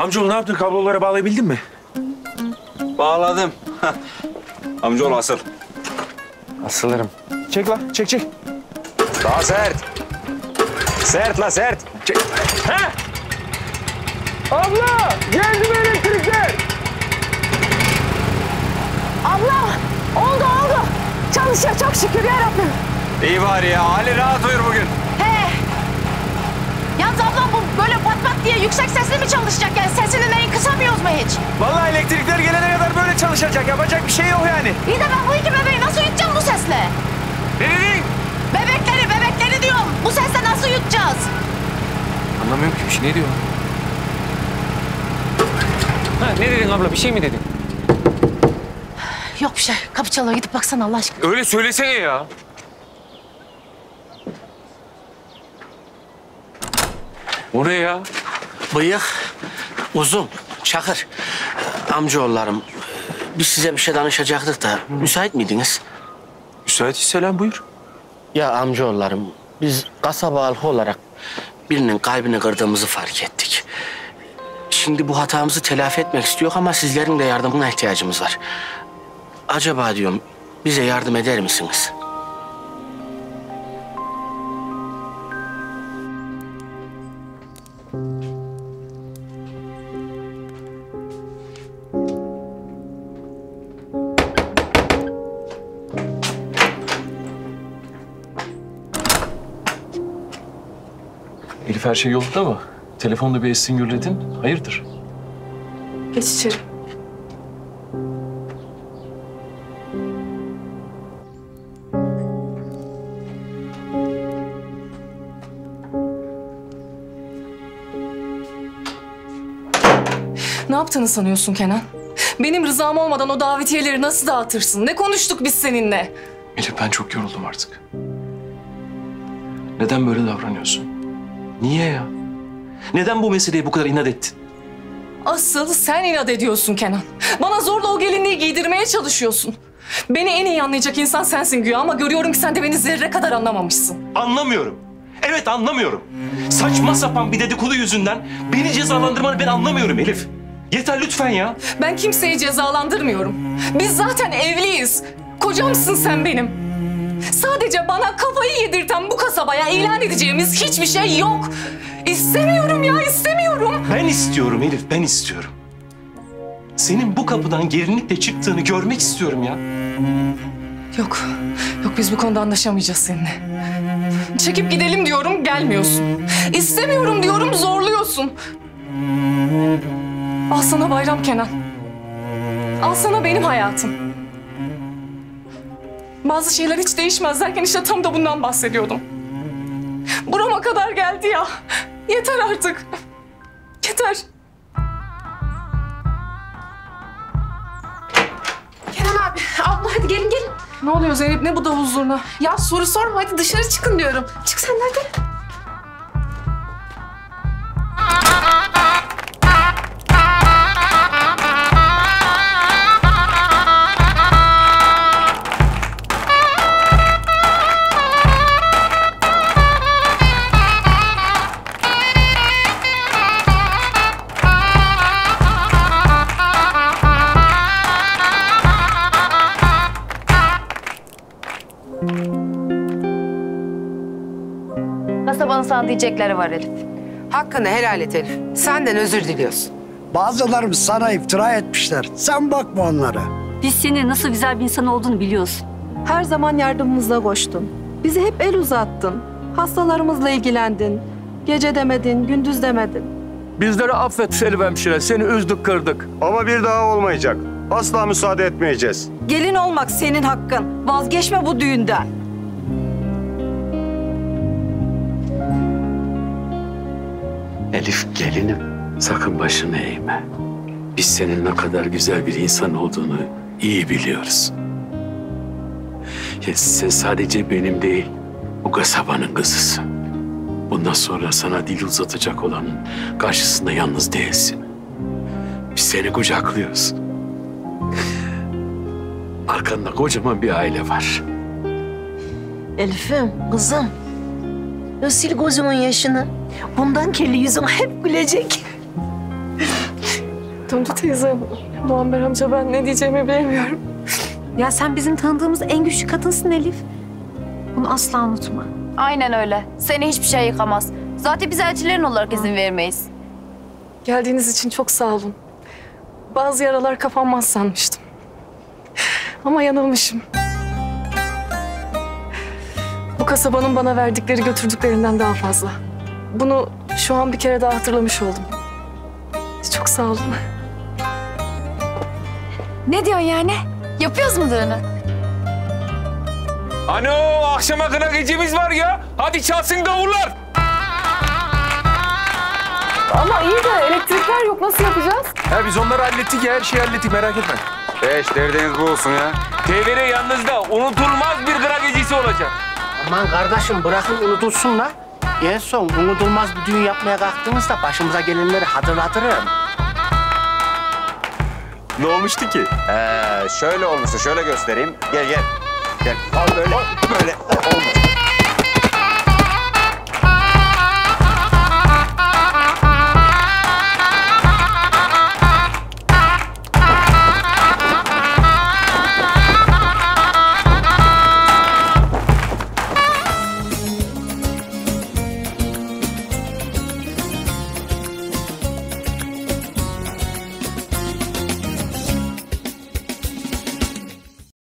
Amcaoğlu ne yaptın? Kablolara bağlayabildin mi? Bağladım. Amcaoğlu asıl. Asılırım. Çek la, çek çek. Daha sert. Sert la sert. çek. He! Abla! Geldi mi elektrikler? Abla oldu oldu. Çalışıyor çok şükür ya Rabbim. İyi bari ya. Ali rahat uyur bugün. He. Yalnız ablam bu böyle pat pat diye yüksek sesli mi çalışacak yani? Sesini neyi kısamıyoruz mu hiç? Vallahi elektrikler gelene kadar böyle çalışacak. Yapacak bir şey yok yani. İyi de ben bu iki bebeği nasıl yutacağım bu sesle? Ne dedin? Bebekleri bebekleri diyorum. Bu sesle nasıl yutacağız? Anlamıyorum ki bir şey. Ne diyor? Ha, ne dedin abla? Bir şey mi dedin? Yok bir şey. Kapı çalıyor gidip baksana Allah aşkına. Öyle söylesene ya. O ne ya? Bıyık, uzun, çakır. Amcaoğullarım, biz size bir şey danışacaktık da müsait miydiniz? Müsait selam buyur. Ya amcaoğullarım, biz kasaba halkı olarak birinin kalbini kırdığımızı fark ettik. Şimdi bu hatamızı telafi etmek istiyor ama sizlerin de yardımına ihtiyacımız var. Acaba diyorum bize yardım eder misiniz? Elif her şey yolunda mı? Telefonda bir essin gürledin. Hayırdır? Geç içeri. Ne yaptığını sanıyorsun Kenan? Benim rızam olmadan o davetiyeleri nasıl dağıtırsın? Ne konuştuk biz seninle? Elif ben çok yoruldum artık. Neden böyle davranıyorsun? Niye ya? Neden bu meseleye bu kadar inat ettin? Asıl sen inat ediyorsun Kenan. Bana zorla o gelinliği giydirmeye çalışıyorsun. Beni en iyi anlayacak insan sensin güya ama görüyorum ki sen de beni zerre kadar anlamamışsın. Anlamıyorum. Evet anlamıyorum. Saçma sapan bir dedikodu yüzünden beni cezalandırmanı ben anlamıyorum Elif. Yeter lütfen ya. Ben kimseyi cezalandırmıyorum. Biz zaten evliyiz. Kocamsın sen benim. Sadece bana kafayı yedirten bu kasabaya ilan edeceğimiz hiçbir şey yok. İstemiyorum ya istemiyorum. Ben istiyorum Elif, ben istiyorum. Senin bu kapıdan gelinlikle çıktığını görmek istiyorum ya. Yok, yok biz bu konuda anlaşamayacağız seninle. Çekip gidelim diyorum, gelmiyorsun. İstemiyorum diyorum, zorluyorsun. Al sana bayram Kenan. Al sana benim hayatım. Bazı şeyler hiç değişmez derken işte tam da bundan bahsediyordum. Burama kadar geldi ya. Yeter artık. Yeter. Kenan abi, abla hadi gelin gelin. Ne oluyor Zeynep? Ne bu davul zurna? Ya soru sorma hadi dışarı çıkın diyorum. Çık sen hadi. Kasabanın sana diyecekleri var Elif. Hakkını helal et Elif. Senden özür diliyorsun. Bazılarımız sana iftira etmişler. Sen bakma onlara. Biz senin nasıl güzel bir insan olduğunu biliyoruz. Her zaman yardımımıza koştun. Bize hep el uzattın. Hastalarımızla ilgilendin. Gece demedin, gündüz demedin. Bizleri affet Selim hemşire. Seni üzdük kırdık. Ama bir daha olmayacak. Asla müsaade etmeyeceğiz. Gelin olmak senin hakkın. Vazgeçme bu düğünden. Elif gelinim sakın başını eğme. Biz senin ne kadar güzel bir insan olduğunu iyi biliyoruz. Ya sen sadece benim değil, bu kasabanın kızısın. Bundan sonra sana dil uzatacak olanın karşısında yalnız değilsin. Biz seni kucaklıyoruz. Arkanda kocaman bir aile var. Elif'im, kızım. Ya sil gözünün yaşını. Bundan kirli yüzün hep gülecek. Döndü teyze. Muammer amca ben ne diyeceğimi bilemiyorum. Ya sen bizim tanıdığımız en güçlü kadınsın Elif. Bunu asla unutma. Aynen öyle. Seni hiçbir şey yıkamaz. Zaten biz elçilerin olarak izin vermeyiz. Geldiğiniz için çok sağ olun. Bazı yaralar kapanmaz sanmıştım. Ama yanılmışım. Bu kasabanın bana verdikleri götürdüklerinden daha fazla. Bunu şu an bir kere daha hatırlamış oldum. Çok sağ olun. Ne diyorsun yani? Yapıyoruz mu düğünü? Ano akşama kına gecemiz var ya. Hadi çalsın davullar. Ama iyi de elektrikler yok. Nasıl yapacağız? Ha biz onları hallettik ya her şeyi hallettik merak etme. Beş derdiniz bu olsun ya. TVR yanınızda unutulmaz bir kına gecesi olacak. Aman kardeşim bırakın unutulsun la. En son unutulmaz bir düğün yapmaya kalktığımızda başımıza gelenleri hatırlatırım. Ne olmuştu ki? Ee, şöyle olmuştu şöyle göstereyim. Gel gel. Gel. Al böyle. Böyle. Olmuş.